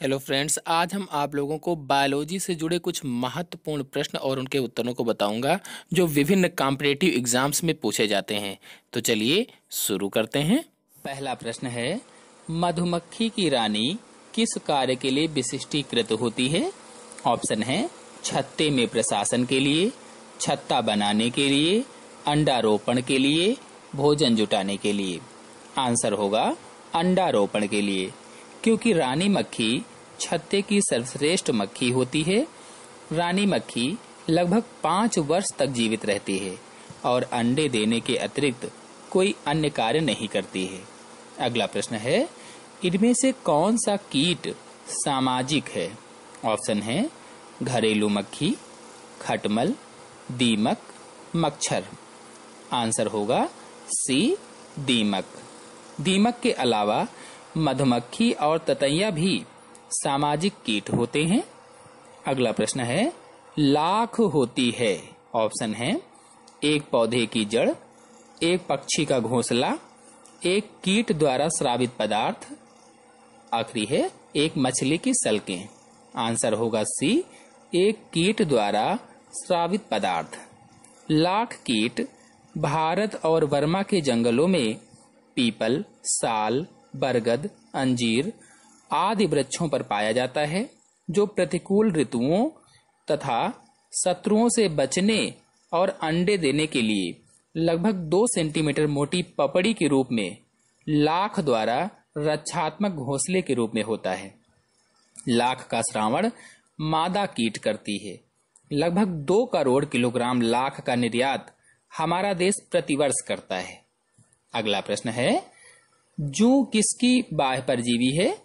Hello friends आज हम आप लोगों को बायोलॉजी से जुड़े कुछ महत्वपूर्ण प्रश्न और उनके उत्तरों को बताऊँगा, जो विभिन्न कॉम्पिटेटिव एग्ज़ाम्स में पूछे जाते हैं। तो चलिए शुरू करते हैं। पहला प्रश्न है, मधुमक्खी की रानी किस कार्य के लिए विशिष्टीकृत होती है? ऑप्शन है, छत्ते में प्रशासन के लिए, छत्ता बनाने के लिए अंडारोपण के लिए, भोजन जुटाने के लिए। आंसर होगा अंडारोपण के लिए। क्योंकि रानी मक्खी छत्ते की सर्वश्रेष्ठ मक्खी होती है। रानी मक्खी लगभग पाँच वर्ष तक जीवित रहती है और अंडे देने के अतिरिक्त कोई अन्य कार्य नहीं करती है। अगला प्रश्न है, इनमें से कौन सा कीट सामाजिक है? ऑप्शन है, घरेलू मक्खी, खटमल, दीमक, मच्छर। आंसर होगा सी, दीमक। दीमक के अलावा मधुमक्खी और ततैया भी सामाजिक कीट होते हैं। अगला प्रश्न है, लाख होती है। ऑप्शन है, एक पौधे की जड़, एक पक्षी का घोंसला, एक कीट द्वारा श्रावित पदार्थ। आखिरी है, एक मछली की सलकें। आंसर होगा सी, एक कीट द्वारा श्रावित पदार्थ। लाख कीट भारत और वर्मा के जंगलों में पीपल, साल बरगद, अंजीर आदि वृक्षों पर पाया जाता है, जो प्रतिकूल ऋतुओं तथा शत्रुओं से बचने और अंडे देने के लिए लगभग दो सेंटीमीटर मोटी पपड़ी के रूप में, लाख द्वारा रक्षात्मक घोंसले के रूप में होता है। लाख का श्रावण मादा कीट करती है। लगभग दो करोड़ किलोग्राम लाख का निर्यात हमारा देश प्रतिवर्ष करता है। अगला प्रश्न है जू किसकी बाह्य परजीवी है?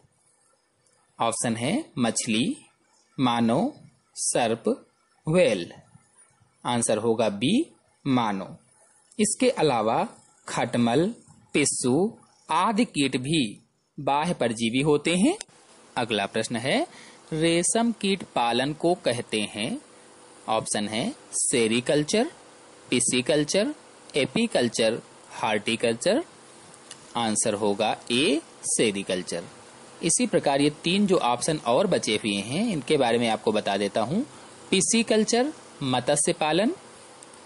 ऑप्शन है मछली मानव सर्प वेल आंसर होगा बी, मानो. इसके अलावा खटमल, पिस्सू आदि कीट भी बाह्य परजीवी होते हैं। अगला प्रश्न है, रेशम कीट पालन को कहते हैं? ऑप्शन है sericulture, pisciculture, apiculture, horticulture answer होगा ए सेरिकल्चर इसी प्रकार ये तीन जो ऑप्शन और बचे हुए हैं, इनके बारे में आपको बता देता हूँ। पिसिकल्चर मत्स्य पालन।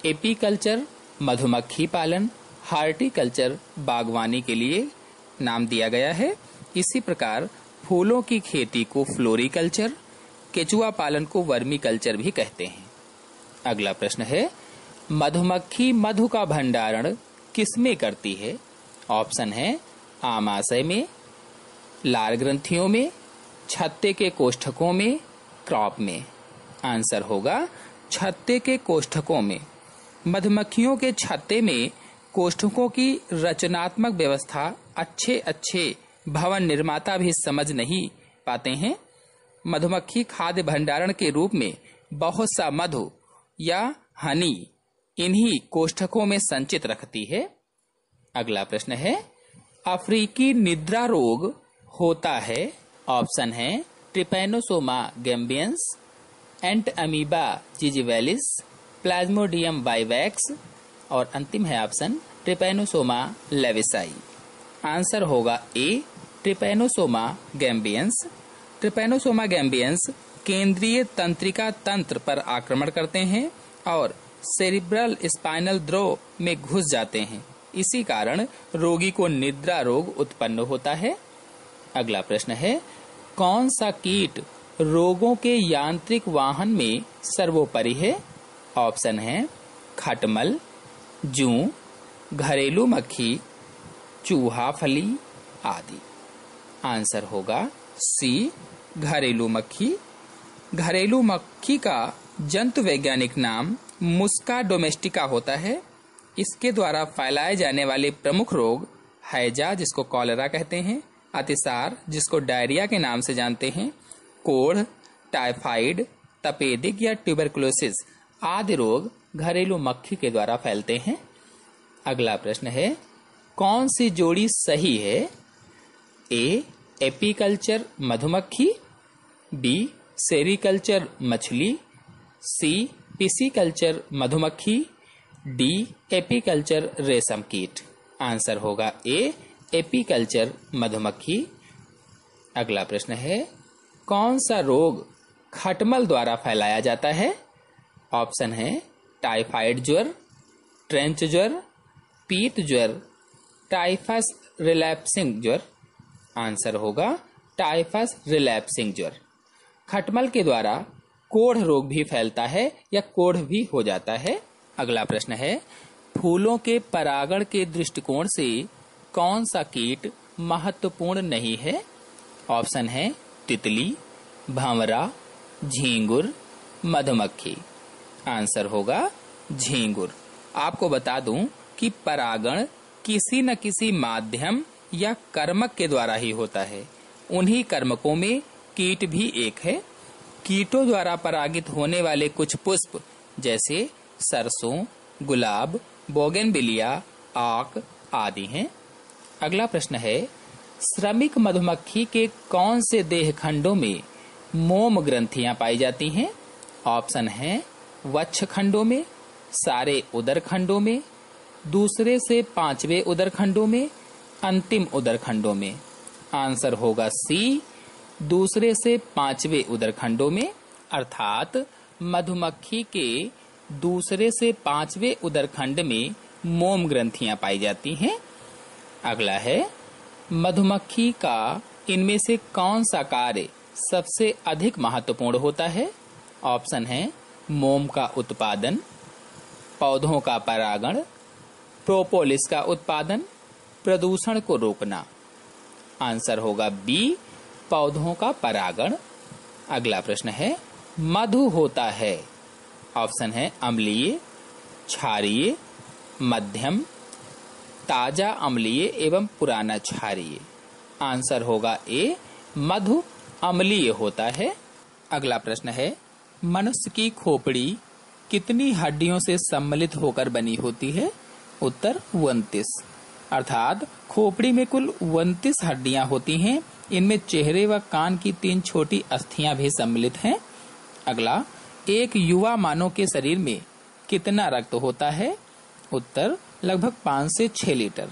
एपीकल्चर मधुमक्खी पालन। हार्टिकल्चर बागवानी के लिए नाम दिया गया है। इसी प्रकार फूलों की खेती को फ्लोरिकल्चर केचुआ पालन को वर्मी कल्चर भी कहते हैं। अगला प्रश्न है, मधुमक्खी मधु का भंडारण किसमें करती है? ऑप्शन है आमाशय में लार ग्रंथियों में, छत्ते के कोष्ठकों में, क्रॉप में। आंसर होगा छत्ते के कोष्ठकों में। मधुमक्खियों के छत्ते में कोष्ठकों की रचनात्मक व्यवस्था अच्छे अच्छे भवन निर्माता भी समझ नहीं पाते हैं। मधुमक्खी खाद्य भंडारण के रूप में बहुत सा मधु या हनी इन्हीं कोष्ठकों में संचित रखती है। अगला प्रश्न है, अफ्रीकी निद्रा रोग होता है, ऑप्शन है, Trypanosoma gambiense, Entamoeba gingivalis, Plasmodium vivax, और अंतिम है ऑप्शन, ट्रिपेनोसोमा लेविसाई। आंसर होगा A, Trypanosoma gambiense. Trypanosoma gambiense केंद्रीय तंत्रिका तंत्र पर आक्रमण करते हैं और सेरिब्रल स्पाइनल द्रो में घुस जाते हैं। इसी कारण रोगी को निद्रा रोग उत्पन्न होता है। अगला प्रश्न है, कौन सा कीट रोगों के यांत्रिक वाहन में सर्वोपरि है? ऑप्शन है, खटमल, जू, घरेलू मक्खी चूहा फली आदि। आंसर होगा सी, घरेलू मक्खी। घरेलू मक्खी का जंतु वैज्ञानिक नाम मुस्का डोमेस्टिका होता है। इसके द्वारा फैलाए जाने वाले प्रमुख रोग हैजा जिसको कॉलरा कहते हैं, अतिसार, जिसको डायरिया के नाम से जानते हैं, कोढ़, टाइफाइड, तपेदिक या ट्यूबरकुलोसिस आदि रोग घरेलू मक्खी के द्वारा फैलते हैं। अगला प्रश्न है, कौन सी जोड़ी सही है? ए, एपीकल्चर मधुमक्खी, बी, सेरिकल्चर मछली, सी, पिसिकल्चर मधुमक्खी डी, एपीकल्चर रेशम कीट। आंसर होगा ए, एपीकल्चर मधुमक्खी। अगला प्रश्न है, कौन सा रोग खटमल द्वारा फैलाया जाता है? ऑप्शन है, टाइफाइड ज्वर, ट्रेंच ज्वर, पीत ज्वर, टाइफस रिलैप्सिंग ज्वर। आंसर होगा, टाइफस रिलैप्सिंग ज्वर। खटमल के द्वारा कोढ़ रोग भी फैलता है या कोढ़ भी हो जाता है? अगला प्रश्न है, फूलों के परागण के दृष्टिकोण से कौन सा कीट महत्वपूर्ण नहीं है? ऑप्शन है, तितली, भंवरा, झींगुर, मधुमक्खी। आंसर होगा, झींगुर। आपको बता दूँ कि परागण किसी न किसी माध्यम या कर्मक के द्वारा ही होता है। उन्हीं कर्मकों में कीट भी एक है। कीटों द्वारा परागित होने वाले कुछ पुष्प, जैसे सरसों, गुलाब बोगेनबिलिया आक आदि हैं। अगला प्रश्न है, श्रमिक मधुमक्खी के कौन से देह खंडों में मोम ग्रंथियाँ पाई जाती हैं? ऑप्शन है वच्छ खंडों में, सारे उदर खंडों में, दूसरे से पांचवे उदर खंडों में, अंतिम उदर खंडों में। आंसर होगा सी, दूसरे से पांचवे उदर खंडों में, अर्थात मधुमक्खी के दूसरे से पांचवे उदर खंड में मोम ग्रंथियाँ पाई जाती हैं। अगला है, मधुमक्खी का इनमें से कौन सा कार्य सबसे अधिक महत्वपूर्ण होता है? ऑप्शन है, मोम का उत्पादन, पौधों का परागण, प्रोपोलिस का उत्पादन, प्रदूषण को रोकना। आंसर होगा बी, पौधों का परागण। अगला प्रश्न है, मधु होता है। ऑप्शन है अम्लीय, क्षारीय, मध्यम, ताज़ा अम्लीय एवं पुराना क्षारीय। आंसर होगा ए, मधु अम्लीय होता है। अगला प्रश्न है, मनुष्य की खोपड़ी कितनी हड्डियों से सम्मिलित होकर बनी होती है? उत्तर, उनतीस। अर्थात, खोपड़ी में कुल उनतीस हड्डियाँ होती हैं। इनमें चेहरे व कान की तीन छोटी अस्थियाँ भी सम्मिलित हैं। अगला एक युवा मानव के शरीर में कितना रक्त होता है? उत्तर, लगभग पाँच से छह लीटर।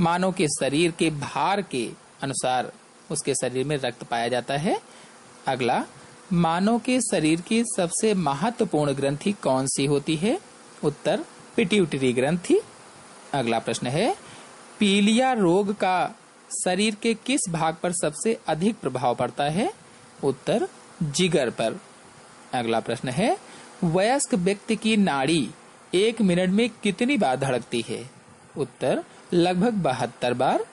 मानव के शरीर के भार के अनुसार उसके शरीर में रक्त पाया जाता है। अगला, मानव के शरीर की सबसे महत्वपूर्ण ग्रंथि कौन सी होती है? उत्तर, पिट्यूटरी ग्रंथि। अगला प्रश्न है, पीलिया रोग का शरीर के किस भाग पर सबसे अधिक प्रभाव पड़ता है? उत्तर, जिगर पर। अगला प्रश्न है, वयस्क व्यक्ति की नाड़ी एक मिनट में कितनी बार धड़कती है? उत्तर, लगभग बहत्तर बार।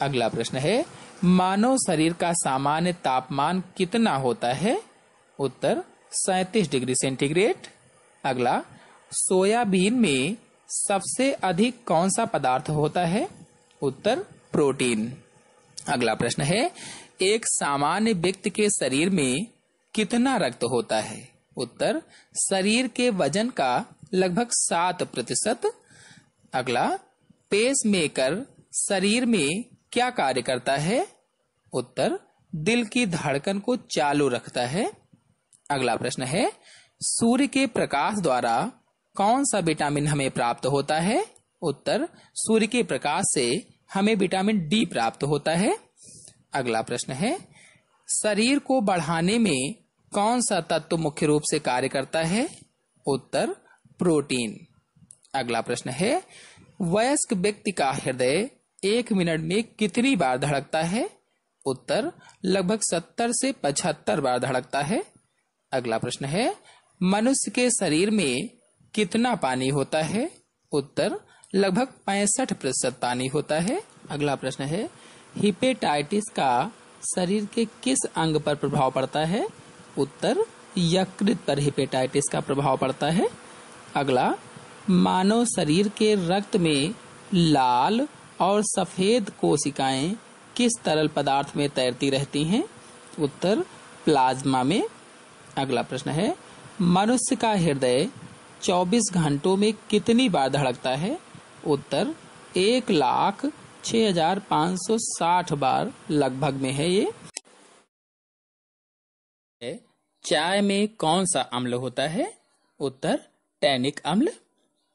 अगला प्रश्न है, मानव शरीर का सामान्य तापमान कितना होता है? उत्तर, सैतीस डिग्री सेंटीग्रेड। अगला, सोयाबीन में सबसे अधिक कौन सा पदार्थ होता है? उत्तर, प्रोटीन। अगला प्रश्न है, एक सामान्य व्यक्ति के शरीर में कितना रक्त होता है? उत्तर, शरीर के वज़न का लगभग सात प्रतिशत। अगला पेस मेकर शरीर में क्या कार्य करता है? उत्तर, दिल की धड़कन को चालू रखता है। अगला प्रश्न है, सूर्य के प्रकाश द्वारा कौन सा विटामिन हमें प्राप्त होता है? उत्तर, सूर्य के प्रकाश से हमें विटामिन डी प्राप्त होता है। अगला प्रश्न है, शरीर को बढ़ाने में कौन सा तत्व मुख्य रूप से कार्य करता है? उत्तर, प्रोटीन। अगला प्रश्न है, वयस्क व्यक्ति का हृदय एक मिनट में कितनी बार धड़कता है? उत्तर, लगभग सत्तर से पचहत्तर बार धड़कता है। अगला प्रश्न है, मनुष्य के शरीर में कितना पानी होता है? उत्तर, लगभग पैंसठ प्रतिशत पानी होता है। अगला प्रश्न है, हिपेटाइटिस का शरीर के किस अंग पर प्रभाव पड़ता है? उत्तर, यकृत पर हिपेटाइटिस का प्रभाव पड़ता है। अगला, मानव शरीर के रक्त में लाल और सफ़ेद कोशिकाएँ किस तरल पदार्थ में तैरती रहती हैं? उत्तर, प्लाज्मा में। अगला प्रश्न है, मनुष्य का हृदय 24 घंटों में कितनी बार धड़कता है? उत्तर, एक लाख छह हज़ार पाँच सौ साठ बार लगभग में है ये। चाय में कौन सा अम्ल होता है? उत्तर, टैनिक अम्ल।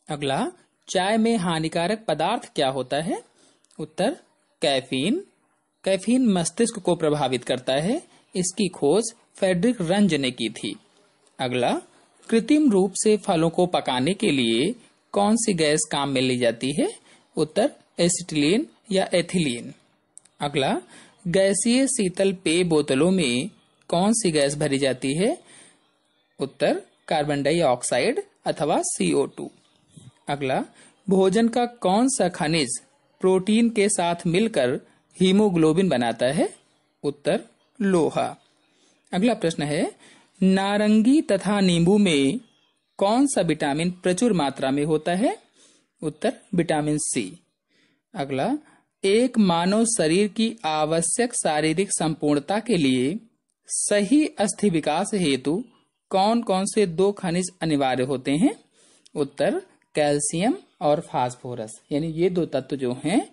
अगला, चाय में हानिकारक पदार्थ क्या होता है? उत्तर, कैफीन। कैफीन मस्तिष्क को प्रभावित करता है। इसकी खोज फेडरिक रंज ने की थी। अगला, कृत्रिम रूप से फलों को पकाने के लिए कौन सी गैस काम में ली जाती है? उत्तर, एसिटिलीन या एथिलीन। अगला, गैसीय शीतल पेय बोतलों में कौन सी गैस भरी जाती है? उत्तर कार्बन डाइऑक्साइड अथवा CO2 अगला, भोजन का कौन सा खनिज प्रोटीन के साथ मिलकर हीमोग्लोबिन बनाता है? उत्तर, लोहा। अगला प्रश्न है, नारंगी तथा नींबू में कौन सा विटामिन प्रचुर मात्रा में होता है? उत्तर, विटामिन सी अगला, एक मानव शरीर की आवश्यक शारीरिक संपूर्णता के लिए सही अस्थि विकास हेतु कौन कौन से दो खनिज अनिवार्य होते हैं? उत्तर, कैल्शियम और फास्फोरस। यानी ये दो तत्व जो हैं,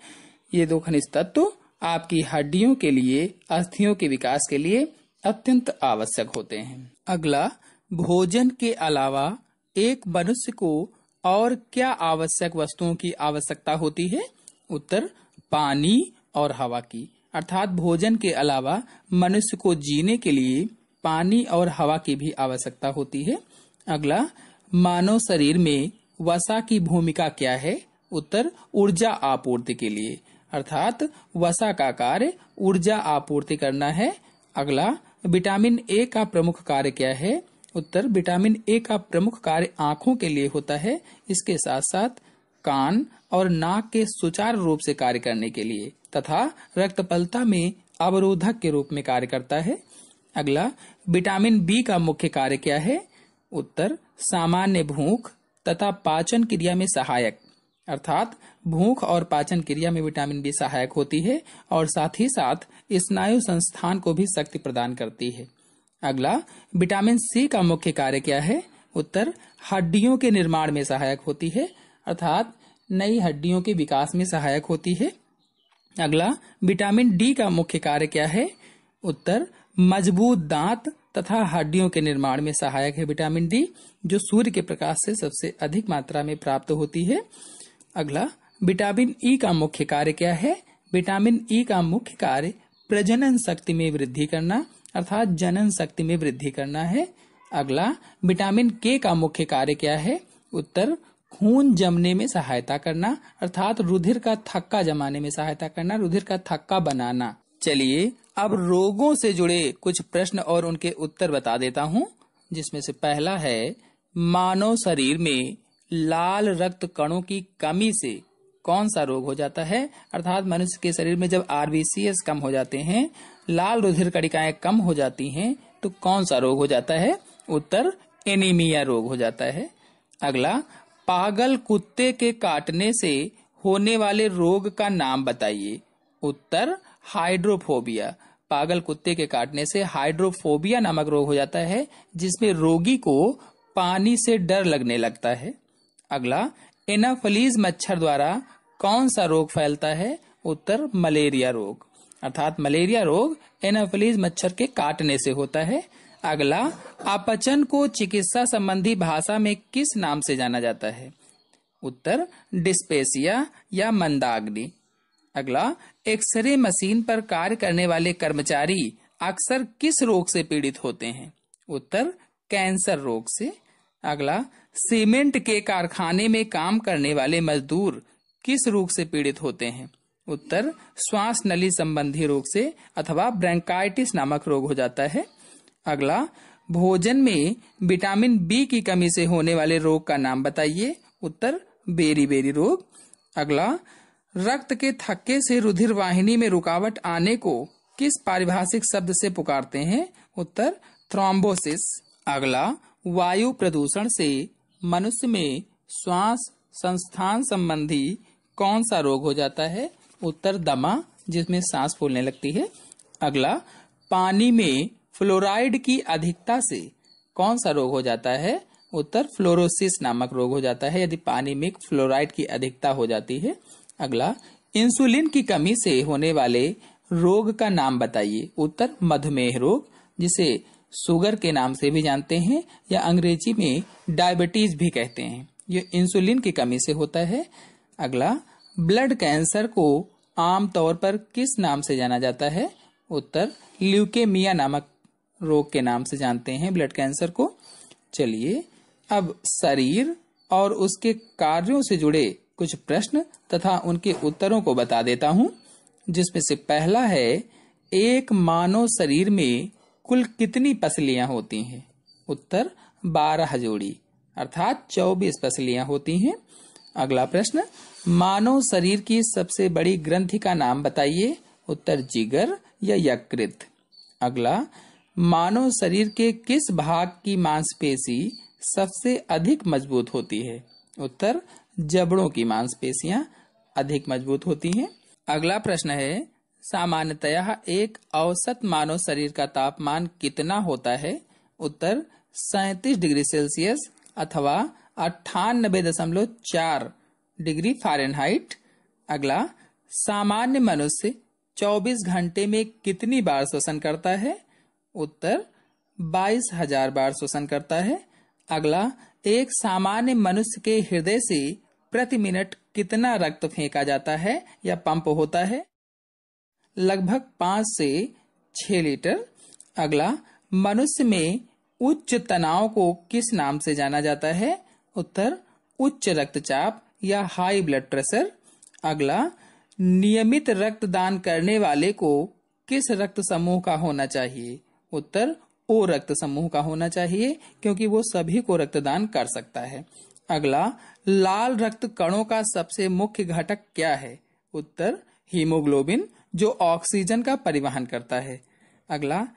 ये दो खनिज तत्व आपकी हड्डियों के लिए, अस्थियों के विकास के लिए अत्यंत आवश्यक होते हैं। अगला, भोजन के अलावा एक मनुष्य को और क्या आवश्यक वस्तुओं की आवश्यकता होती है? उत्तर, पानी और हवा की। अर्थात भोजन के अलावा मनुष्य को जीने के लिए पानी और हवा की भी आवश्यकता होती है। अगला, मानव शरीर में वसा की भूमिका क्या है? उत्तर, ऊर्जा आपूर्ति के लिए। अर्थात वसा का कार्य ऊर्जा आपूर्ति करना है। अगला, विटामिन ए का प्रमुख कार्य क्या है? उत्तर, विटामिन ए का प्रमुख कार्य आँखों के लिए होता है। इसके साथ साथ कान और नाक के सुचारू रूप से कार्य करने के लिए तथा रक्तपलता में अवरोधक के रूप में कार्य करता है। अगला, विटामिन बी का मुख्य कार्य क्या है? उत्तर, सामान्य भूख तथा पाचन क्रिया में सहायक। अर्थात, भूख और पाचन क्रिया में विटामिन बी सहायक होती है और साथ ही साथ स्नायु संस्थान को भी शक्ति प्रदान करती है। अगला, विटामिन सी का मुख्य कार्य क्या है? उत्तर, हड्डियों के निर्माण में सहायक होती है अर्थात नई हड्डियों के विकास में सहायक होती है। अगला, विटामिन डी का मुख्य कार्य क्या है? उत्तर, मज़बूत दांत तथा हड्डियों के निर्माण में सहायक है विटामिन डी जो सूर्य के प्रकाश से सबसे अधिक मात्रा में प्राप्त होती है। अगला, विटामिन ई का मुख्य कार्य क्या है? विटामिन ई का मुख्य कार्य प्रजनन शक्ति में वृद्धि करना, अर्थात जनन शक्ति में वृद्धि करना है। अगला, विटामिन के का मुख्य कार्य क्या है? उत्तर खून जमने में सहायता करना, अर्थात रुधिर का थक्का जमाने में सहायता करना, रुधिर का थक्का बनाना। चलिए, अब रोगों से जुड़े कुछ प्रश्न और उनके उत्तर बता देता हूँ, जिसमें से पहला है, मानव शरीर में लाल रक्त कणों की कमी से कौन सा रोग हो जाता है? अर्थात मनुष्य के शरीर में जब आरबीसीएस कम हो जाते हैं, लाल रुधिर कणिकाएँ कम हो जाती हैं तो कौन सा रोग हो जाता है? उत्तर, एनीमिया रोग हो जाता है। अगला पागल कुत्ते के काटने से होने वाले रोग का नाम बताइए। उत्तर, हाइड्रोफोबिया। पागल कुत्ते के काटने से हाइड्रोफोबिया नामक रोग हो जाता है, जिसमें रोगी को पानी से डर लगने लगता है। अगला, एनाफलीज मच्छर द्वारा कौन सा रोग फैलता है? उत्तर, मलेरिया रोग। अर्थात मलेरिया रोग एनाफलीज मच्छर के काटने से होता है अगला, अपचन को चिकित्सा संबंधी भाषा में किस नाम से जाना जाता है? उत्तर, डिस्पेसिया या मंदाग्नि। अगला, एक्सरे मशीन पर कार्य करने वाले कर्मचारी अक्सर किस रोग से पीड़ित होते हैं? उत्तर, कैंसर रोग से। अगला, सीमेंट के कारखाने में काम करने वाले मजदूर किस रोग से पीड़ित होते हैं? उत्तर, श्वास नली संबंधी रोग से अथवा ब्रैंकाइटिस नामक रोग हो जाता है। अगला, भोजन में विटामिन बी की कमी से होने वाले रोग का नाम बताइए। उत्तर, बेरी बेरी रोग। अगला, रक्त के थक्के से रुधिर वाहिनी में रुकावट आने को किस पारिभाषिक शब्द से पुकारते हैं? उत्तर थ्रोम्बोसिस अगला, वायु प्रदूषण से मनुष्य में श्वास संस्थान संबंधी कौन सा रोग हो जाता है? उत्तर, दमा, जिसमें सांस फूलने लगती है। अगला, पानी में फ्लोराइड की अधिकता से कौन सा रोग हो जाता है? उत्तर, फ्लोरोसिस नामक रोग हो जाता है। यदि पानी में फ्लोराइड की अधिकता हो जाती है, अगला, इंसुलिन की कमी से होने वाले रोग का नाम बताइए। उत्तर, मधुमेह रोग, जिसे शुगर के नाम से भी जानते हैं या अंग्रेज़ी में डायबिटीज़ भी कहते हैं। ये इंसुलिन की कमी से होता है। अगला, ब्लड कैंसर को आमतौर पर किस नाम से जाना जाता है? उत्तर, ल्यूकेमिया नामक रोग के नाम से जानते हैं ब्लड कैंसर को। चलिए, अब शरीर और उसके कार्यों से जुड़े कुछ प्रश्न तथा उनके उत्तरों को बता देता हूँ, जिसमें से पहला है, एक मानव शरीर में कुल कितनी पसलियाँ होती हैं? उत्तर, बारह जोड़ी, अर्थात चौबीस पसलियाँ होती हैं। अगला प्रश्न, मानव शरीर की सबसे बड़ी ग्रंथि का नाम बताइए? उत्तर, जिगर या यकृत। अगला मानव शरीर के किस भाग की मांसपेशी सबसे अधिक मज़बूत होती है? उत्तर, जबड़ों की मांसपेशियाँ अधिक मज़बूत होती हैं। अगला प्रश्न है, सामान्यतया एक औसत मानव शरीर का तापमान कितना होता है? उत्तर, सैतीस डिग्री सेल्सियस अथवा अट्ठानबे दशमलव चार डिग्री फारेनहाइट। अगला, सामान्य मनुष्य 24 घंटे में कितनी बार श्वसन करता है? उत्तर, बाईस हज़ार बार श्वसन करता है। अगला, एक सामान्य मनुष्य के हृदय से प्रति मिनट कितना रक्त फेंका जाता है या पंप होता है? लगभग पाँच से छह लीटर। अगला, मनुष्य में उच्च तनाव को किस नाम से जाना जाता है? उत्तर, उच्च रक्तचाप या हाई ब्लड प्रेशर अगला, नियमित रक्तदान करने वाले को किस रक्त समूह का होना चाहिए? उत्तर, ओ रक्त समूह का होना चाहिए, क्योंकि वो सभी को रक्तदान कर सकता है। अगला, लाल रक्त कणों का सबसे मुख्य घटक क्या है? उत्तर, हीमोग्लोबिन, जो ऑक्सीजन का परिवहन करता है। अगला,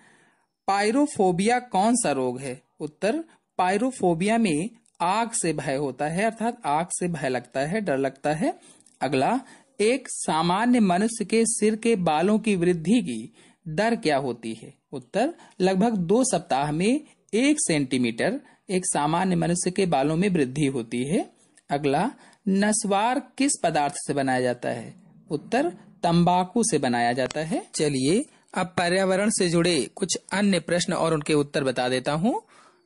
पायरोफोबिया कौन सा रोग है? उत्तर, पायरोफोबिया में आग से भय होता है, अर्थात आग से भय लगता है, डर लगता है। अगला, एक सामान्य मनुष्य के सिर के बालों की वृद्धि की दर क्या होती है? उत्तर, लगभग दो सप्ताह में एक सेंटीमीटर एक सामान्य मनुष्य के बालों में वृद्धि होती है। अगला, नस्वार किस पदार्थ से बनाया जाता है? उत्तर, तंबाकू से बनाया जाता है। चलिए, अब पर्यावरण से जुड़े कुछ अन्य प्रश्न और उनके उत्तर बता देता हूँ,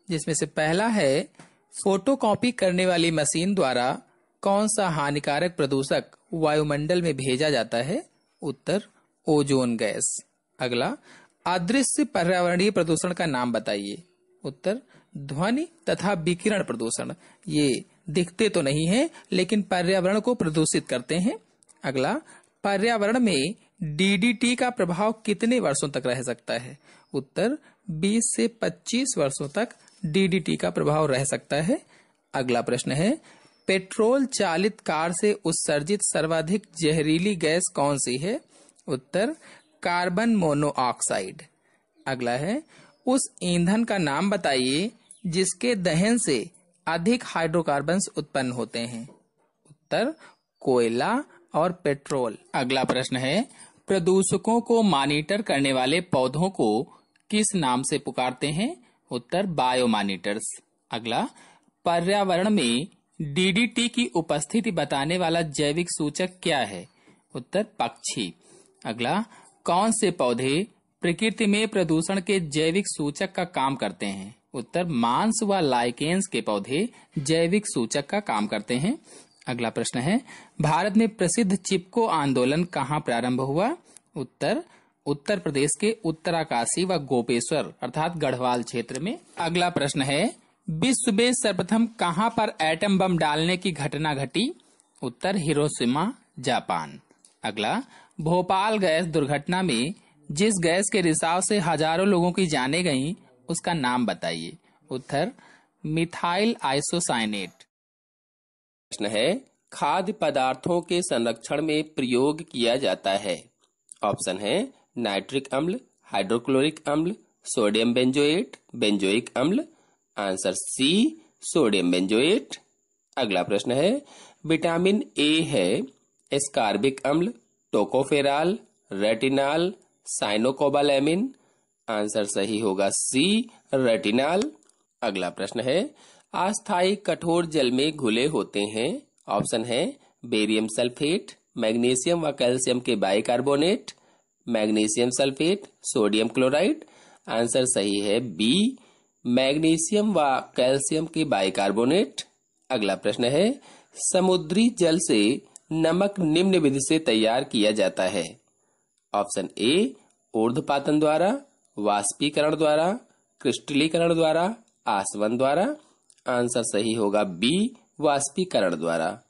जिसमें से पहला है, फोटोकॉपी करने वाली मशीन द्वारा कौन सा हानिकारक प्रदूषक वायुमंडल में भेजा जाता है? उत्तर, ओजोन गैस। अगला अदृश्य पर्यावरणीय प्रदूषण का नाम बताइए। उत्तर, ध्वनि तथा विकिरण प्रदूषण। ये दिखते तो नहीं है, लेकिन पर्यावरण को प्रदूषित करते हैं। अगला, पर्यावरण में डीडीटी का प्रभाव कितने वर्षों तक रह सकता है? उत्तर 20 से 25 वर्षों तक डीडीटी का प्रभाव रह सकता है। अगला प्रश्न है, पेट्रोल चालित कार से उत्सर्जित सर्वाधिक जहरीली गैस कौन सी है? उत्तर कार्बन मोनोऑक्साइड। अगला है, उस ईंधन का नाम बताइए, जिसके दहन से अधिक हाइड्रोकार्बन उत्पन्न होते हैं। उत्तर, कोयला और पेट्रोल। अगला प्रश्न है, प्रदूषकों को मॉनिटर करने वाले पौधों को किस नाम से पुकारते हैं? उत्तर, बायोमॉनिटर्स। अगला, पर्यावरण में डीडीटी की उपस्थिति बताने वाला जैविक सूचक क्या है? उत्तर, पक्षी। अगला कौन से पौधे प्रकृति में प्रदूषण के जैविक सूचक का काम करते हैं? उत्तर, मांस व लाइकेंस के पौधे जैविक सूचक का काम करते हैं। अगला प्रश्न है, भारत में प्रसिद्ध चिपको आंदोलन कहाँ प्रारंभ हुआ? उत्तर उत्तर प्रदेश के उत्तराकाशी व गोपेश्वर, अर्थात गढ़वाल क्षेत्र में। अगला प्रश्न है, विश्व में सर्वप्रथम कहाँ पर एटम बम डालने की घटना घटी? उत्तर, हिरोशिमा, जापान। अगला भोपाल गैस दुर्घटना में जिस गैस के रिसाव से हज़ारों लोगों की जाने गईं, उसका नाम बताइए। उत्तर, मिथाइल आइसोसाइनेट। प्रश्न है, खाद्य पदार्थों के संरक्षण में प्रयोग किया जाता है। ऑप्शन है, नाइट्रिक अम्ल, हाइड्रोक्लोरिक अम्ल, सोडियम बेंजोएट, बेंजोइक अम्ल। Answer C, sodium benzoate. अगला प्रश्न है, विटामिन ए है, एस्कार्बिक अम्ल टोकोफेराल, रेटिनाल, साइनोकोबालेमिन। आंसर सही होगा सी, रेटिनाल। अगला प्रश्न है, अस्थायी कठोर जल में घुले होते हैं। ऑप्शन है, बेरियम सल्फेट, मैग्नीशियम व कैल्शियम के bicarbonate, magnesium sulphate, sodium chloride. Answer सही है बी, मैग्नीशियम व कैल्शियम के बाइकार्बोनेट। अगला प्रश्न है, समुद्री जल से नमक निम्न विधि से तैयार किया जाता है। ऑप्शन ए, ऊर्ध्वपातन द्वारा, वाष्पीकरण द्वारा, क्रिस्टलीकरण द्वारा, आसवन द्वारा। आंसर सही होगा बी, वाष्पीकरण द्वारा।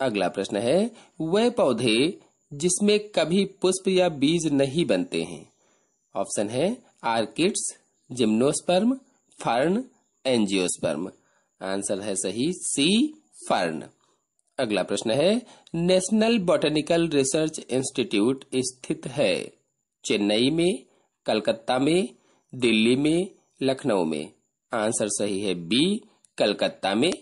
अगला प्रश्न है, वह पौधे जिसमें कभी पुष्प या बीज नहीं बनते हैं। ऑप्शन है, orchids, gymnosperm, fern, angiosperm. Answer है सही, सी, फर्न। अगला प्रश्न है, नेशनल बॉटनिकल रिसर्च इंस्टीट्यूट स्थित है चेन्नई में, कलकत्ता में, दिल्ली में, लखनऊ में? आंसर सही है बी, कलकत्ता में।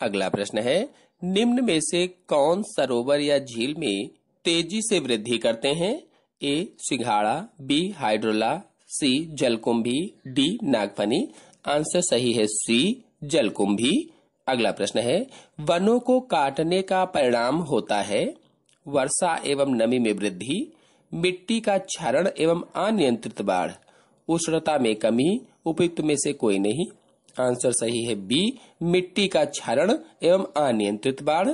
अगला प्रश्न है, निम्न में से कौन सरोवर या झील में तेज़ी से वृद्धि करते हैं? ए, सिंघाड़ा, बी, हाइड्रोला, सी, जलकुंभी, डी, नागफनी। आंसर सही है सी, जलकुंभी। अगला प्रश्न है, वनों को काटने का परिणाम होता है, वर्षा एवं नमी में वृद्धि, मिट्टी का क्षरण एवं अनियंत्रित बाढ़, उष्णता में कमी, उपयुक्त में से कोई नहीं। आंसर सही है बी, मिट्टी का क्षरण एवं अनियंत्रित बाढ़।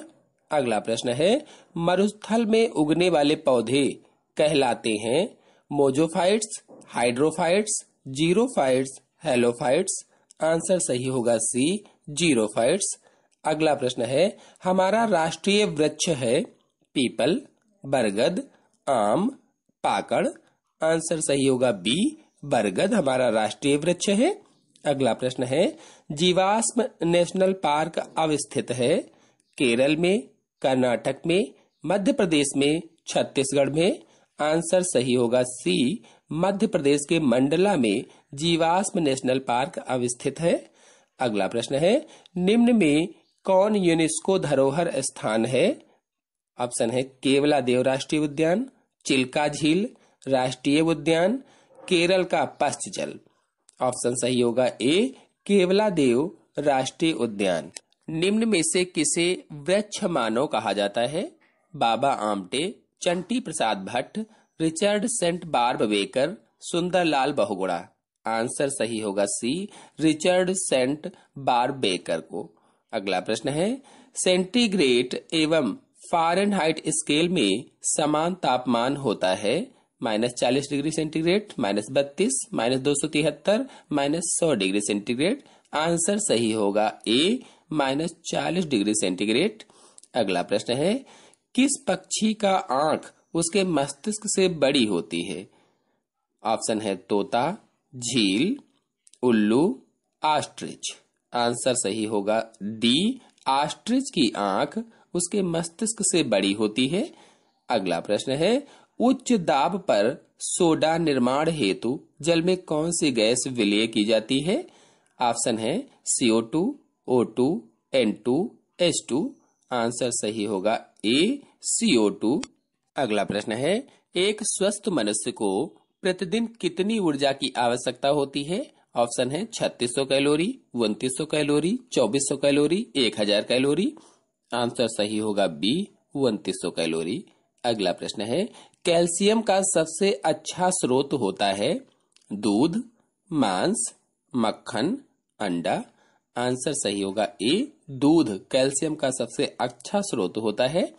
अगला प्रश्न है, मरुस्थल में उगने वाले पौधे कहलाते हैं, mesophytes, hydrophytes, xerophytes, halophytes. Answer सही होगा सी जीरोफाइट्स अगला प्रश्न है, हमारा राष्ट्रीय वृक्ष है पीपल, बरगद, आम, पाकड़। आंसर सही होगा बी बरगद हमारा राष्ट्रीय वृक्ष है। अगला प्रश्न है, जीवाश्म नेशनल पार्क अवस्थित है? केरल में, कर्नाटक में, मध्य प्रदेश में, छत्तीसगढ़ में? आंसर सही होगा सी मध्य प्रदेश के मंडला में जीवाश्म नेशनल पार्क अवस्थित है। अगला प्रश्न है, निम्न में कौन यूनेस्को धरोहर स्थान है? ऑप्शन है केवला देव राष्ट्रीय उद्यान, चिल्का झील, राष्ट्रीय उद्यान, केरल का पश्च जल। ऑप्शन सही होगा ए, केवला देव राष्ट्रीय उद्यान। निम्न में से किसे वृक्ष मानव कहा जाता है? Baba Amte, Chandi Prasad Bhatt, Richard Saint Barbe Baker Sunderlal Bahuguna answer सही होगा C, Richard Saint Barbe Baker को। अगला प्रश्न है, सेंटीग्रेड एवं फारेनहाइट स्केल में समान तापमान होता है? माइनस चालीस डिग्री सेंटीग्रेड, माइनस बत्तीस, माइनस दो सौ तिहत्तर, माइनस सौ डिग्री सेंटीग्रेड। आंसर सही होगा ए, माइनस चालीस डिग्री सेंटीग्रेड। अगला प्रश्न है, किस पक्षी का आँख उसके मस्तिष्क से बड़ी होती है? ऑप्शन है तोता झील, उल्लू, आस्ट्रिच। आंसर सही होगा डी आस्ट्रिच की आँख उसके मस्तिष्क से बड़ी होती है। अगला प्रश्न है, उच्च दाब पर सोडा निर्माण हेतु जल में कौन सी गैस विलय की जाती है? ऑप्शन है CO two O two N two H two answer सही होगा ए सीओ टू अगला प्रश्न है, एक स्वस्थ मनुष्य को प्रतिदिन कितनी ऊर्जा की आवश्यकता होती है? ऑप्शन है 3600 calorie 2900 calorie 2400 calorie 1000 calorie. Answer सही होगा बी, उनतीस कैलोरी। अगला प्रश्न है, कैल्शियम का सबसे अच्छा स्रोत होता है दूध, मांस, मक्खन, अंडा। आंसर सही होगा ए, दूध। कैल्शियम का सबसे अच्छा स्रोत होता है।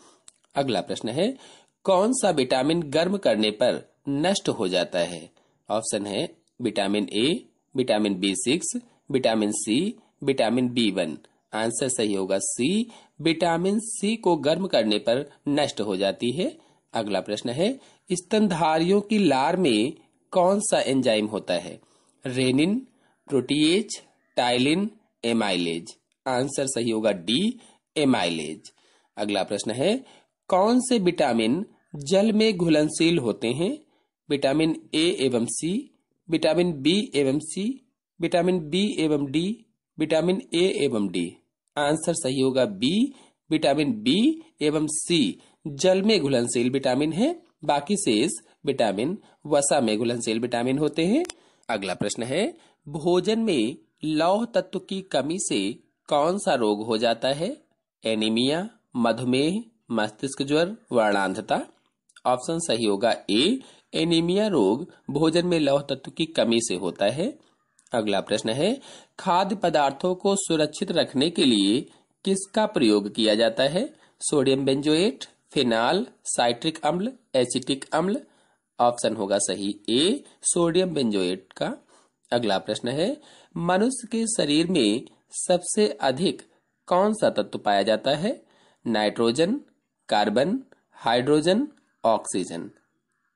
अगला प्रश्न है, कौन सा विटामिन गर्म करने पर नष्ट हो जाता है। ऑप्शन है vitamin A vitamin B six vitamin C vitamin B one answer सही होगा सी विटामिन सी को गर्म करने पर नष्ट हो जाती है। अगला प्रश्न है, स्तनधारियों की लार में कौन सा एंजाइम होता है? Rennin protease ptyalin, amylase. Answer सही होगा डी एमाइलेज। अगला प्रश्न है, कौन से विटामिन जल में घुलनशील होते हैं? विटामिन ए एवं सी, विटामिन बी एवं सी, विटामिन बी एवं डी, विटामिन ए एवं डी। आंसर सही होगा बी, विटामिन बी एवं सी। जल में घुलनशील विटामिन है, बाकी शेष विटामिन वसा में घुलनशील विटामिन होते हैं। अगला प्रश्न है, भोजन में लौह तत्व की कमी से कौन सा रोग हो जाता है? एनीमिया, मधुमेह, मस्तिष्क ज्वर, वर्णांधता। ऑप्शन सही होगा ए एनीमिया रोग भोजन में लौह तत्व की कमी से होता है। अगला प्रश्न है, खाद्य पदार्थों को सुरक्षित रखने के लिए किसका प्रयोग किया जाता है? सोडियम बेंजोएट, फिनाल, साइट्रिक अम्ल, एसिटिक अम्ल। ऑप्शन होगा सही ए, सोडियम बेंजोएट का। अगला प्रश्न है, मनुष्य के शरीर में सबसे अधिक कौन सा तत्व पाया जाता है? Nitrogen, carbon, hydrogen, oxygen.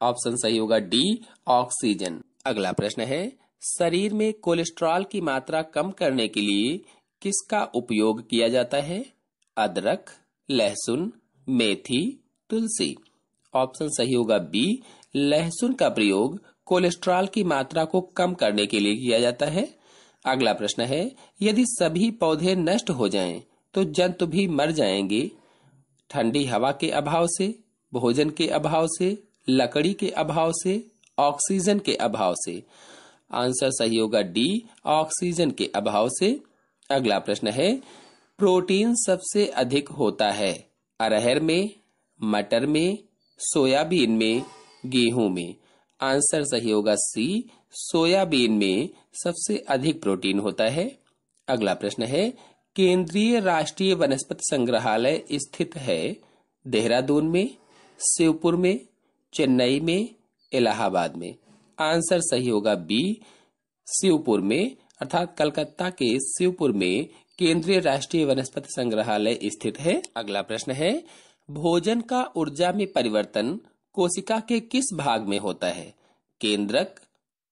Option सही होगा डी, ऑक्सीजन। अगला प्रश्न है, शरीर में कोलेस्ट्रॉल की मात्रा कम करने के लिए किसका उपयोग किया जाता है? अदरक, लहसुन, मेथी, तुलसी। ऑप्शन सही होगा बी, लहसुन का प्रयोग कोलेस्ट्रॉल की मात्रा को कम करने के लिए किया जाता है। अगला प्रश्न है, यदि सभी पौधे नष्ट हो जाएँ तो जंतु भी मर जाएँगे। ठंडी हवा के अभाव से, भोजन के अभाव से लकड़ी के अभाव से, ऑक्सीजन के अभाव से। आंसर सही होगा डी, ऑक्सीजन के अभाव से। अगला प्रश्न है, प्रोटीन सबसे अधिक होता है, अरहर में, मटर में, सोयाबीन में, गेहूँ में। आंसर सही होगा सी, सोयाबीन में सबसे अधिक प्रोटीन होता है। अगला प्रश्न है, केंद्रीय राष्ट्रीय वनस्पति संग्रहालय स्थित है देहरादून में, शिवपुर में चेन्नई में, इलाहाबाद में। आंसर सही होगा बी शिवपुर में, अर्थात कलकत्ता के शिवपुर में केंद्रीय राष्ट्रीय वनस्पति संग्रहालय स्थित है। अगला प्रश्न है, भोजन का ऊर्जा में परिवर्तन कोशिका के किस भाग में होता है? केंद्रक,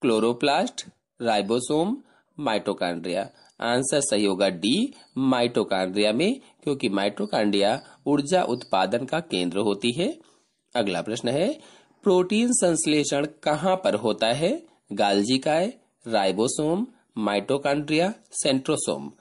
क्लोरोप्लास्ट, राइबोसोम, माइटोकांड्रिया। आंसर सही होगा डी माइटोकांड्रिया में, क्योंकि माइटोकांड्रिया ऊर्जा उत्पादन का केंद्र होती है। अगला प्रश्न है, प्रोटीन संश्लेषण कहाँ पर होता है? गाल्जिकाय राइबोसोम, माइटोकांड्रिया, सेंट्रोसोम।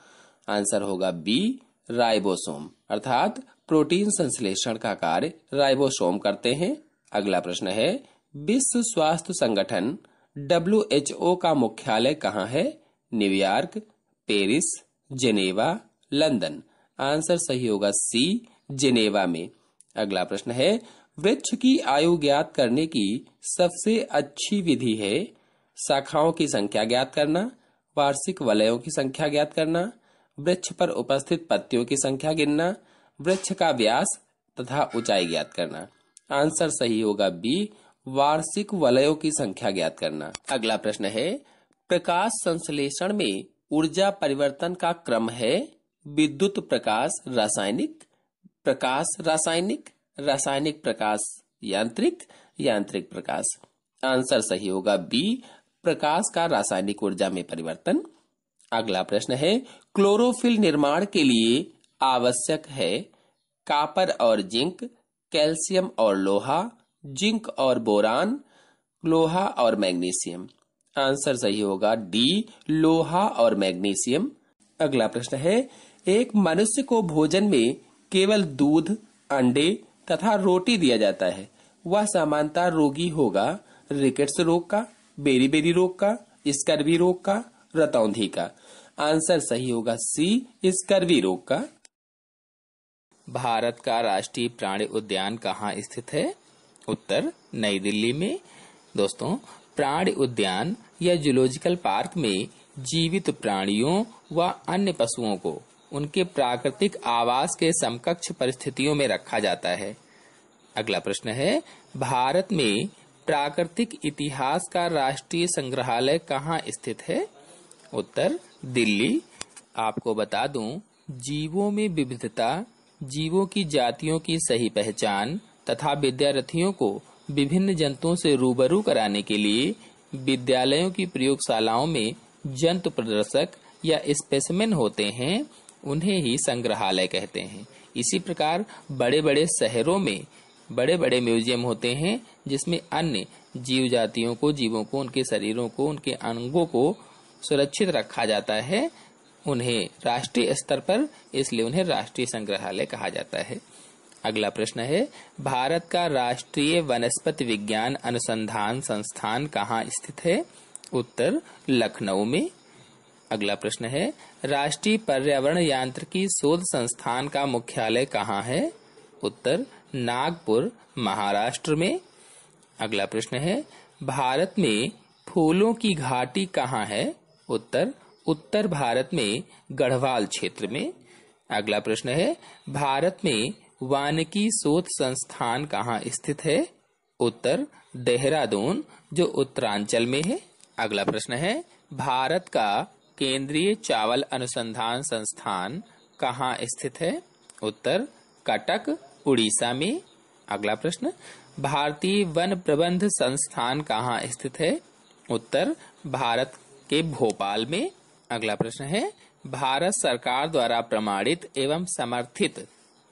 आंसर होगा बी, राइबोसोम। अर्थात, प्रोटीन संश्लेषण का कार्य राइबोसोम करते हैं। अगला प्रश्न है, विश्व स्वास्थ्य संगठन, डब्ल्यूएचओ का मुख्यालय कहाँ है? New York, Paris, Geneva, London. Answer सही होगा सी, जेनेवा में। अगला प्रश्न है वृक्ष की आयु ज्ञात करने की सबसे अच्छी विधि है शाखाओं की संख्या ज्ञात करना, वार्षिक वलयों की संख्या ज्ञात करना, वृक्ष पर उपस्थित पत्तियों की संख्या गिनना, वृक्ष का व्यास तथा ऊंचाई ज्ञात करना। आंसर सही होगा बी, वार्षिक वलयों की संख्या ज्ञात करना। अगला प्रश्न है, प्रकाश संश्लेषण में ऊर्जा परिवर्तन का क्रम है विद्युत प्रकाश रासायनिक प्रकाश रासायनिक रासायनिक प्रकाश, यांत्रिक यांत्रिक प्रकाश। आंसर सही होगा बी, प्रकाश का रासायनिक ऊर्जा में परिवर्तन। अगला प्रश्न है, क्लोरोफिल निर्माण के लिए आवश्यक है कापर और जिंक, कैल्शियम और लोहा, जिंक और बोरान, लोहा और मैग्नीशियम। आंसर सही होगा डी, लोहा और मैग्नीशियम। अगला प्रश्न है, एक मनुष्य को भोजन में केवल दूध, अंडे तथा रोटी दिया जाता है। वह सामान्यतः रोगी होगा, रिकेट्स रोग का बेरी बेरी रोग का, स्कर्वी रोग का, रतौंधी का। आंसर सही होगा सी, स्कर्वी रोग का। भारत का राष्ट्रीय प्राणी उद्यान कहाँ स्थित है? उत्तर, नई दिल्ली में। दोस्तों, प्राणी उद्यान या जूलॉजिकल पार्क में जीवित प्राणियों व अन्य पशुओं को उनके प्राकृतिक आवास के समकक्ष परिस्थितियों में रखा जाता है। अगला प्रश्न है, भारत में प्राकृतिक इतिहास का राष्ट्रीय संग्रहालय कहाँ स्थित है? उत्तर, दिल्ली। आपको बता दूँ, जीवों में विविधता, जीवों की जातियों की सही पहचान तथा विद्यार्थियों को विभिन्न जंतुओं से रूबरू कराने के लिए विद्यालयों की प्रयोगशालाओं में जंतु प्रदर्शक या स्पेसमेन होते हैं। उन्हें ही संग्रहालय कहते हैं। इसी प्रकार बड़े बड़े शहरों में बड़े बड़े म्यूज़ियम होते हैं, जिसमें अन्य जीव जातियों को, जीवों को, उनके शरीरों को, उनके अंगों को सुरक्षित रखा जाता है। उन्हें राष्ट्रीय स्तर पर इसलिए उन्हें राष्ट्रीय संग्रहालय कहा जाता है। अगला प्रश्न है, भारत का राष्ट्रीय वनस्पति विज्ञान अनुसंधान संस्थान कहाँ स्थित है? उत्तर, लखनऊ में। अगला प्रश्न है राष्ट्रीय पर्यावरण यांत्रिकी शोध संस्थान का मुख्यालय कहाँ है? उत्तर, नागपुर, महाराष्ट्र में। अगला प्रश्न है, भारत में फूलों की घाटी कहाँ है? उत्तर उत्तर भारत में गढ़वाल क्षेत्र में। अगला प्रश्न है, भारत में वानिकी शोध संस्थान कहाँ स्थित है? उत्तर, देहरादून, जो उत्तरांचल में है। अगला प्रश्न है, भारत का केंद्रीय चावल अनुसंधान संस्थान कहाँ स्थित है? उत्तर, कटक, उड़ीसा में। अगला प्रश्न, भारतीय वन प्रबंध संस्थान कहाँ स्थित है? उत्तर, भारत के भोपाल में। अगला प्रश्न है, भारत सरकार द्वारा प्रमाणित एवं समर्थित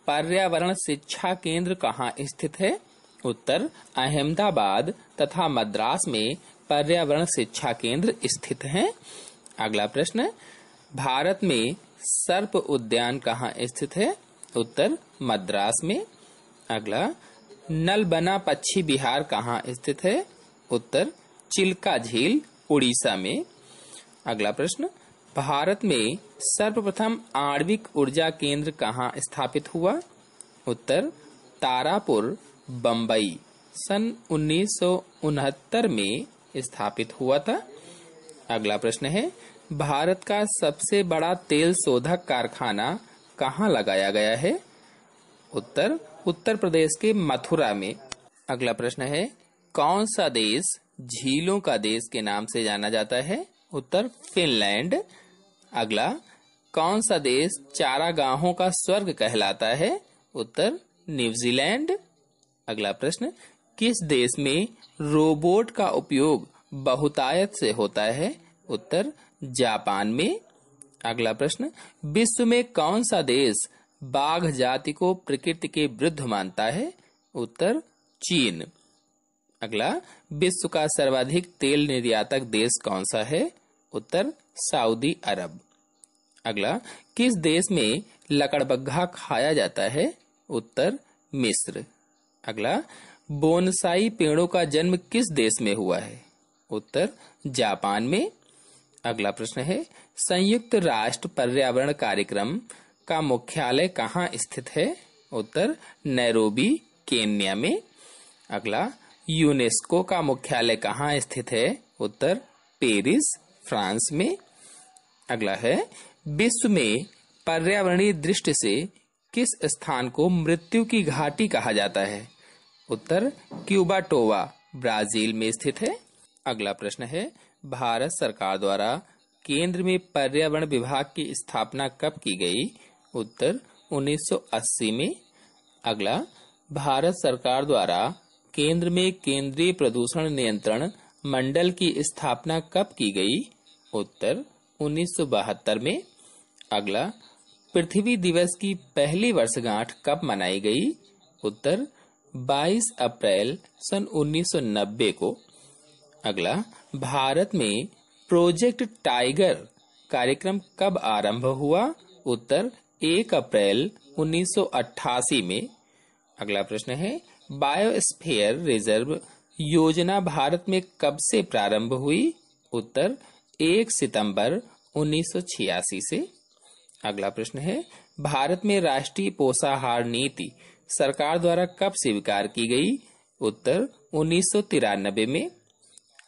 पर्यावरण शिक्षा केंद्र कहाँ स्थित है? उत्तर, अहमदाबाद तथा मद्रास में पर्यावरण शिक्षा केंद्र स्थित हैं। अगला प्रश्न भारत में सर्प उद्यान कहाँ स्थित है? उत्तर, मद्रास में। अगला, नलबना पक्षी बिहार कहाँ स्थित है? उत्तर, चिल्का झील, उड़ीसा में। अगला प्रश्न, भारत में सर्वप्रथम आणविक ऊर्जा केंद्र कहाँ स्थापित हुआ? उत्तर, तारापुर बम्बई सन उन्नीस सौ उनहत्तर में स्थापित हुआ था। अगला प्रश्न है भारत का सबसे बड़ा तेल शोधक कारखाना कहाँ लगाया गया है? उत्तर उत्तर प्रदेश के मथुरा में। अगला प्रश्न है, कौन सा देश झीलों का देश के नाम से जाना जाता है? उत्तर, फिनलैंड। अगला, कौन सा देश चारागाहों का स्वर्ग कहलाता है? उत्तर, न्यूजीलैंड। अगला प्रश्न, किस देश में रोबोट का उपयोग बहुतायत से होता है? उत्तर जापान में? अगला प्रश्न, विश्व में कौन सा देश बाघ जाति को प्रकृति के विरुद्ध मानता है? उत्तर, चीन। अगला, विश्व का सर्वाधिक तेल निर्यातक देश कौन सा है? उत्तर, सऊदी अरब। अगला, किस देश में लकड़बग्घा खाया जाता है? उत्तर, मिस्र। अगला, बोनसाई पेड़ों का जन्म किस देश में हुआ है? उत्तर, जापान में। अगला प्रश्न है, संयुक्त राष्ट्र पर्यावरण कार्यक्रम का मुख्यालय कहाँ स्थित है? उत्तर, नैरोबी, केन्या में। अगला, यूनेस्को का मुख्यालय कहाँ स्थित है? उत्तर, पेरिस, फ्रांस में। अगला है, विश्व में पर्यावरणीय दृष्टि से किस स्थान को मृत्यु की घाटी कहा जाता है? उत्तर, क्यूबाटोवा, ब्राज़ील में स्थित है। अगला प्रश्न है भारत सरकार द्वारा केंद्र में पर्यावरण विभाग की स्थापना कब की गई? उत्तर 1980 में। अगला, भारत सरकार द्वारा केंद्र में केंद्रीय प्रदूषण नियंत्रण मंडल की स्थापना कब की गई? उत्तर 1972 में। अगला, पृथ्वी दिवस की पहली वर्षगांठ कब मनाई गई? उत्तर 22 अप्रैल सन 1990 को। अगला, भारत में प्रोजेक्ट टाइगर कार्यक्रम कब आरंभ हुआ? उत्तर, एक अप्रैल 1988 में। अगला प्रश्न है बायोस्फीयर रिज़र्व योजना भारत में कब से प्रारंभ हुई? उत्तर, एक सितंबर 1986 से। अगला प्रश्न है, भारत में राष्ट्रीय पोषाहार नीति सरकार द्वारा कब स्वीकार की गई? उत्तर, उन्नीस सौ तिरानबे में।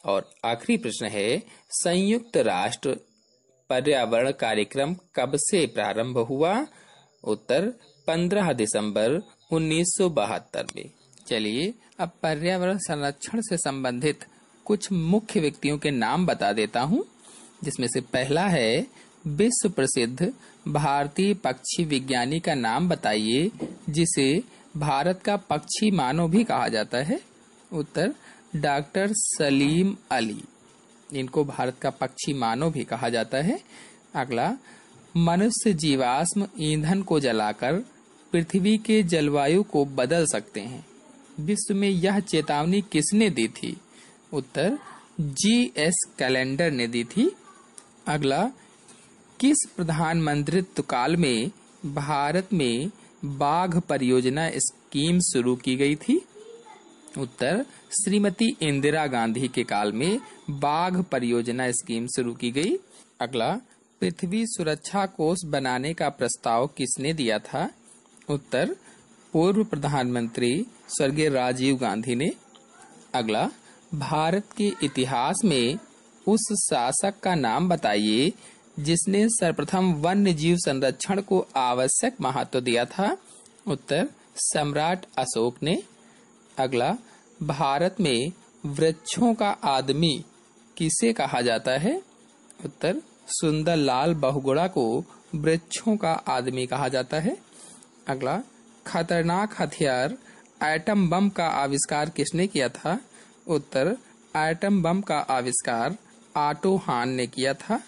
और आखिरी प्रश्न है, संयुक्त राष्ट्र पर्यावरण कार्यक्रम कब से प्रारंभ हुआ? उत्तर 15 दिसंबर उन्नीस सौ बहत्तर में। चलिए, अब पर्यावरण संरक्षण से संबंधित कुछ मुख्य व्यक्तियों के नाम बता देता हूँ, जिसमें से पहला है, विश्व प्रसिद्ध भारतीय पक्षी विज्ञानी का नाम बताइए, जिसे भारत का पक्षी मानव भी कहा जाता है। उत्तर डॉक्टर सलीम अली इनको भारत का पक्षी मानव भी कहा जाता है। अगला, मनुष्य जीवाश्म ईंधन को जलाकर पृथ्वी के जलवायु को बदल सकते हैं। विश्व में यह चेतावनी किसने दी थी? उत्तर जी एस कैलेंडर ने दी थी। अगला, किस प्रधानमंत्रित्व काल में भारत में बाघ परियोजना स्कीम शुरू की गई थी? उत्तर, श्रीमती इंदिरा गांधी के काल में बाघ परियोजना स्कीम शुरू की गई। अगला, पृथ्वी सुरक्षा कोष बनाने का प्रस्ताव किसने दिया था? उत्तर, पूर्व प्रधानमंत्री स्वर्गीय राजीव गांधी ने। अगला, भारत के इतिहास में उस शासक का नाम बताइए, जिसने सर्वप्रथम वन्य जीव संरक्षण को आवश्यक महत्व दिया था। उत्तर, सम्राट अशोक ने। अगला, भारत में वृक्षों का आदमी किसे कहा जाता है? उत्तर सुंदर लाल बहुगुणा को वृक्षों का आदमी कहा जाता है। अगला, खतरनाक हथियार एटम बम का आविष्कार किसने किया था? उत्तर, एटम बम का आविष्कार आटो हान ने किया था।